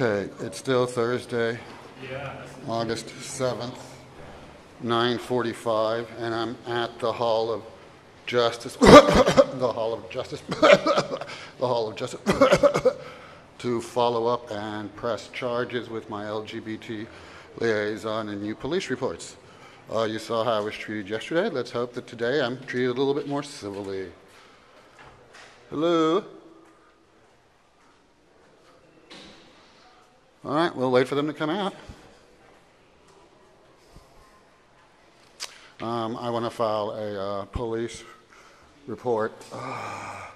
Okay, it's still Thursday, August 7th, 9:45, and I'm at the Hall of Justice, the Hall of Justice, the Hall of Justice, to follow up and press charges with my LGBT liaison and new police reports. Uh, you saw how I was treated yesterday. Let's hope that today I'm treated a little bit more civilly. Hello? All right, we'll wait for them to come out. Um, I want to file a uh, police report uh,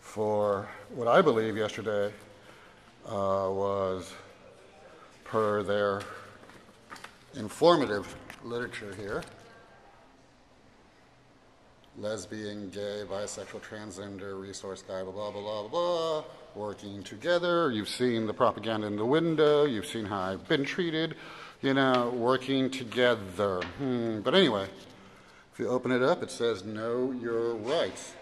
for what I believe yesterday uh, was per their informative literature here lesbian, gay, bisexual, transgender, resource guy, blah, blah, blah, blah, blah, working together. You've seen the propaganda in the window. You've seen how I've been treated, you know, working together. Hmm. But anyway, if you open it up, it says know your rights.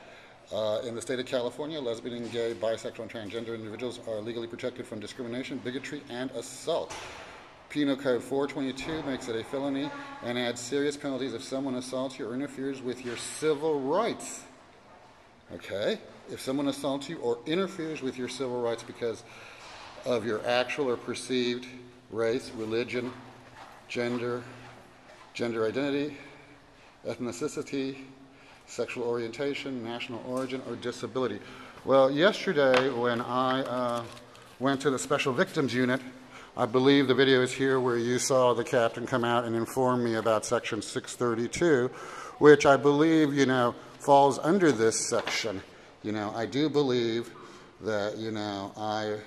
Uh, in the state of California, lesbian, and gay, bisexual, and transgender individuals are legally protected from discrimination, bigotry, and assault. Penal Code 422 makes it a felony and adds serious penalties if someone assaults you or interferes with your civil rights. Okay? If someone assaults you or interferes with your civil rights because of your actual or perceived race, religion, gender, gender identity, ethnicity, sexual orientation, national origin, or disability. Well, yesterday when I uh, went to the Special Victims Unit, I believe the video is here where you saw the captain come out and inform me about section 632, which I believe, you know, falls under this section. You know, I do believe that, you know, I,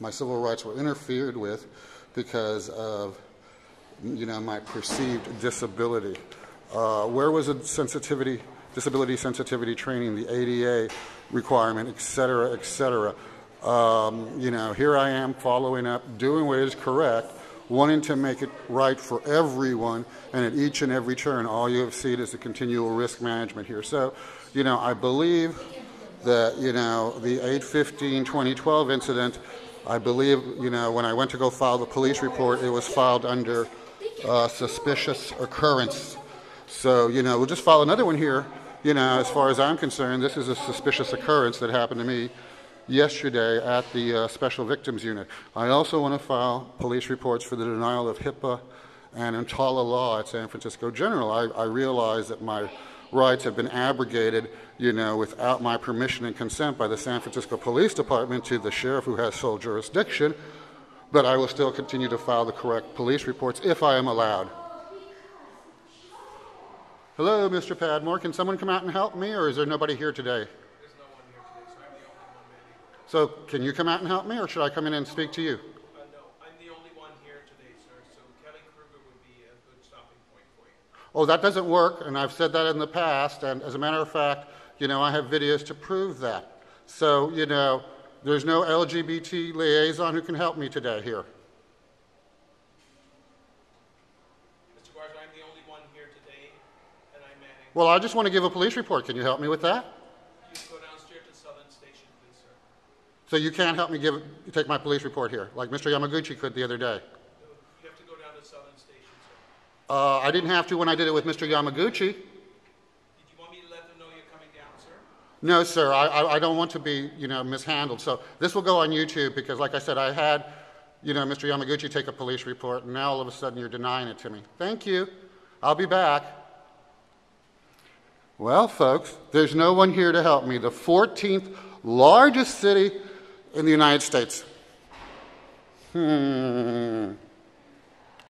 my civil rights were interfered with because of, you know, my perceived disability. Uh, where was the sensitivity, disability sensitivity training, the ADA requirement, et cetera, et cetera? Um, you know, here I am following up, doing what is correct, wanting to make it right for everyone, and at each and every turn, all you have seen is a continual risk management here. So, you know, I believe that, you know, the 8-15-2012 incident, I believe, you know, when I went to go file the police report, it was filed under uh, suspicious occurrence. So, you know, we'll just file another one here. You know, as far as I'm concerned, this is a suspicious occurrence that happened to me yesterday at the uh, Special Victims Unit. I also want to file police reports for the denial of HIPAA and EMTALA law at San Francisco General. I, I realize that my rights have been abrogated, you know, without my permission and consent by the San Francisco Police Department to the sheriff who has sole jurisdiction, but I will still continue to file the correct police reports if I am allowed. Hello, Mr. Padmore. Can someone come out and help me, or is there nobody here today? So can you come out and help me, or should I come in and speak to you? Uh, no, I'm the only one here today, sir, so Kelly Kruger would be a good stopping point for you. Oh, that doesn't work, and I've said that in the past, and as a matter of fact, you know, I have videos to prove that. So, you know, there's no LGBT liaison who can help me today here. Mr. Garza, I'm the only one here today, and I'm manning. Well, I just want to give a police report. Can you help me with that? You can go downstairs to Southern Station, please, sir. So you can't help me give, take my police report here, like Mr. Yamaguchi could the other day. You have to go down to Southern Station, sir. Uh, I didn't have to when I did it with Mr. Yamaguchi. Did you want me to let them know you're coming down, sir? No, sir, I, I, I don't want to be, you know, mishandled. So this will go on YouTube because, like I said, I had, you know, Mr. Yamaguchi take a police report, and now all of a sudden you're denying it to me. Thank you. I'll be back. Well, folks, there's no one here to help me. The 14th largest city in the United States. Hmm.